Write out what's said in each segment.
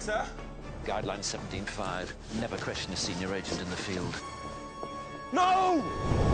sir? Guideline 17.5. Never question a senior agent in the field. No!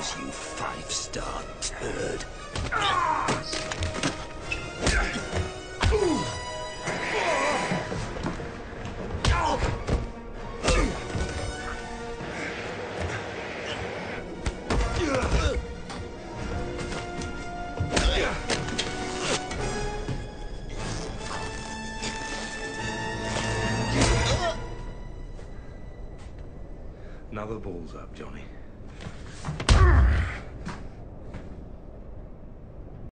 Ambrose, you five-star turd. Now the ball's up, Johnny.